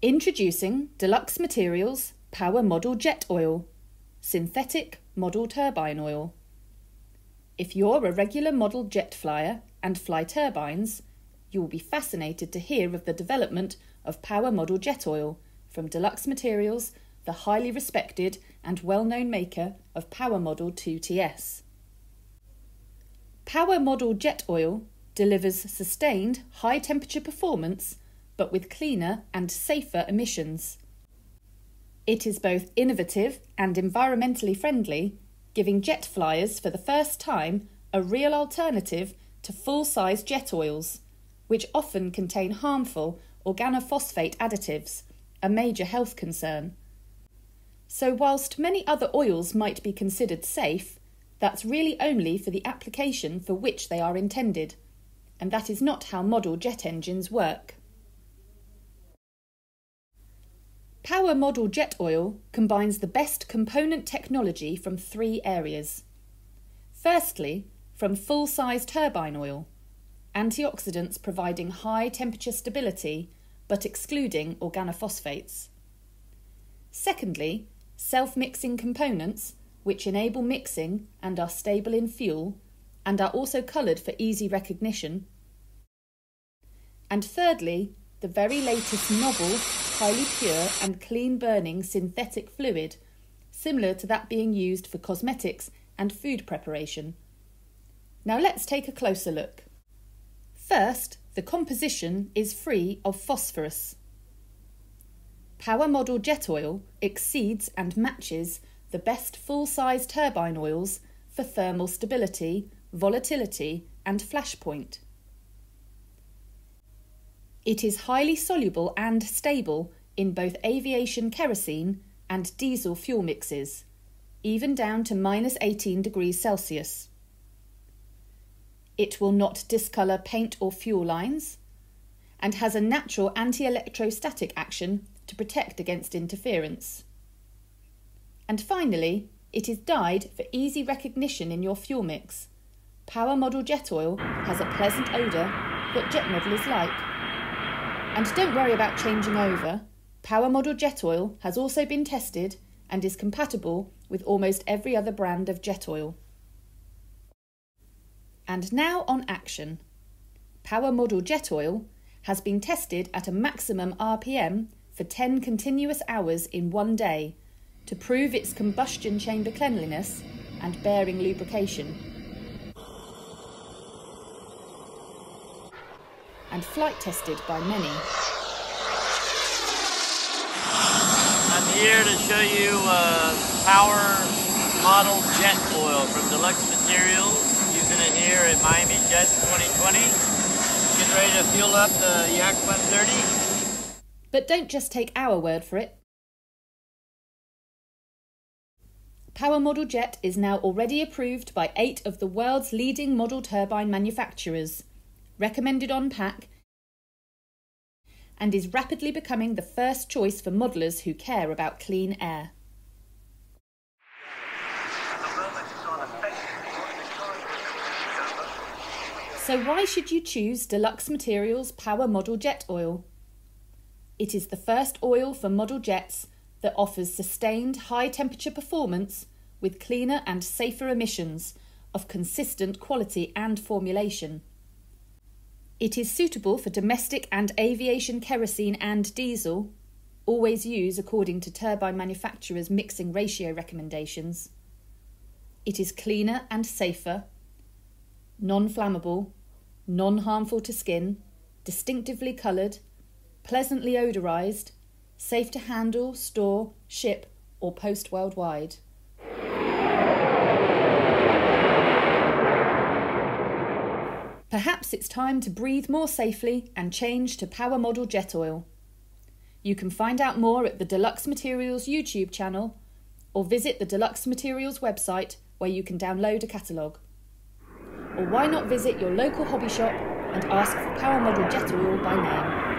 Introducing Deluxe Materials Power Model Jet Oil, synthetic model turbine oil. If you're a regular model jet flyer and fly turbines, you will be fascinated to hear of the development of Power Model Jet Oil from Deluxe Materials, the highly respected and well known maker of Power Model 2TS. Power Model Jet Oil delivers sustained high temperature performance but with cleaner and safer emissions. It is both innovative and environmentally friendly, giving jet flyers for the first time a real alternative to full size jet oils, which often contain harmful organophosphate additives, a major health concern. So, whilst many other oils might be considered safe, that's really only for the application for which they are intended, and that is not how model jet engines work. Power Model Jet Oil combines the best component technology from three areas. Firstly, from full size turbine oil, antioxidants providing high temperature stability but excluding organophosphates. Secondly, self mixing components which enable mixing and are stable in fuel and are also coloured for easy recognition. And thirdly, the very latest novel highly pure and clean burning synthetic fluid, similar to that being used for cosmetics and food preparation. Now let's take a closer look. First, the composition is free of phosphorus. Power Model jet oil exceeds and matches the best full size turbine oils for thermal stability, volatility, and flashpoint. It is highly soluble and stable in both aviation kerosene and diesel fuel mixes, even down to minus 18 degrees Celsius. It will not discolour paint or fuel lines and has a natural anti electrostatic action to protect against interference. And finally, it is dyed for easy recognition in your fuel mix. Power Model Jet Oil has a pleasant odour that jet modelers like. And don't worry about changing over. Power Model Jet Oil has also been tested and is compatible with almost every other brand of jet oil. And now on action. Power Model Jet Oil has been tested at a maximum RPM for 10 continuous hours in one day to prove its combustion chamber cleanliness and bearing lubrication. And flight tested by many. I'm here to show you uh, Power Model Jet Oil from Deluxe Materials. Using it here at Miami Jets 2020. Getting ready to fuel up the Yak 130. But don't just take our word for it. Power Model Jet is now already approved by eight of the world's leading model turbine manufacturers recommended on pack, and is rapidly becoming the first choice for modelers who care about clean air. So, why should you choose Deluxe Materials Power Model Jet Oil? It is the first oil for model jets that offers sustained high temperature performance with cleaner and safer emissions of consistent quality and formulation. It is suitable for domestic and aviation kerosene and diesel. Always use according to turbine manufacturers' mixing ratio recommendations. It is cleaner and safer, non flammable, non harmful to skin, distinctively coloured, pleasantly odorised, safe to handle, store, ship, or post worldwide. Perhaps it's time to breathe more safely and change to Power Model Jet Oil. You can find out more at the Deluxe Materials YouTube channel or visit the Deluxe Materials website where you can download a catalogue. Or why not visit your local hobby shop and ask for Power Model Jet Oil by name?